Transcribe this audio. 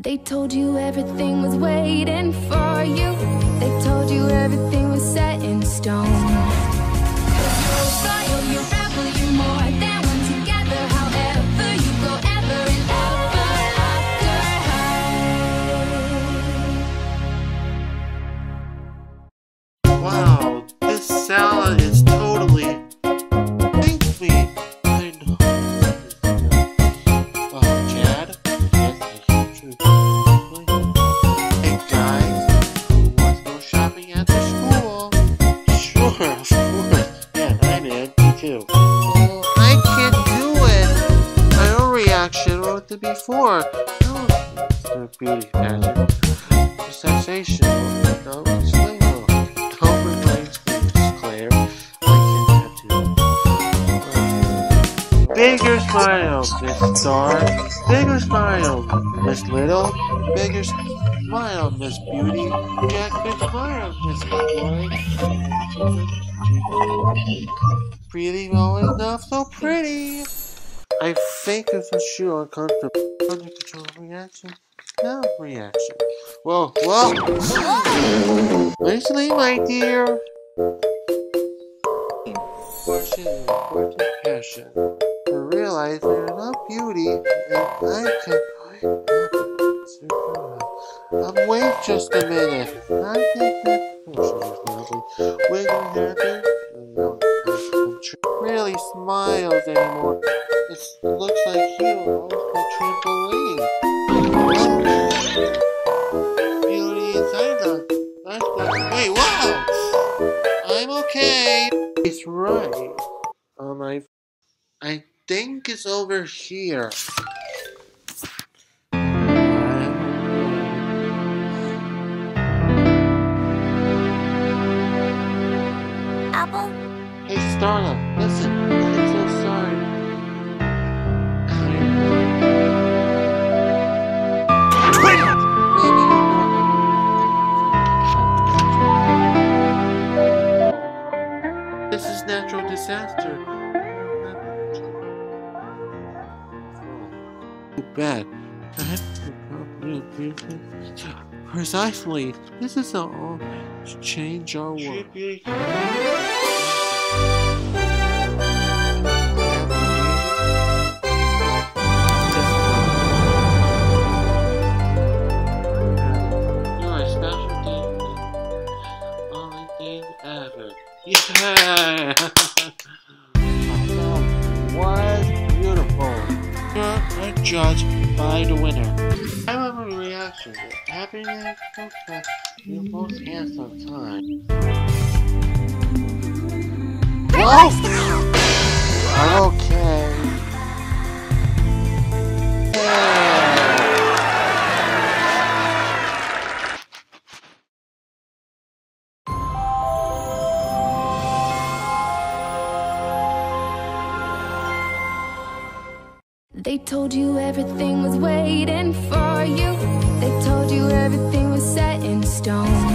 They told you everything was waiting for you. They told you everything was set in stone. Reaction wrote it before. No, Mr. Beauty Pageant. Sensational. No, it's sensational. Don't remind me, Claire. I can't have to. Bigger smile, Miss Star. Bigger smile, Miss Little. Bigger smile, Miss Beauty. Jack, big smile, Miss Boy. Pretty well enough, so pretty. I think it's a shoe. Under control reaction. No reaction. Whoa, whoa! Nicely, my dear. Fortune, important passion. To realize there's enough beauty and I can. Um, wait just a minute. I think that. Oh, she was lovely. Wiggle happy. No, I'm really smiles anymore. It looks like you off the trampoline. Beauty inside the. That's good. Wait, wow! I'm okay. It's right. Um, I, I think it's over here. Hey, Starla, listen. I'm so sorry. This is natural disaster. Too bad. Precisely. This is all to uh, change our world. Yeah! that was beautiful. You're judged by the winner. I have a reaction. Happiness, okay. You both handsome time. I'm okay. They told you everything was waiting for you. They told you everything was set in stone.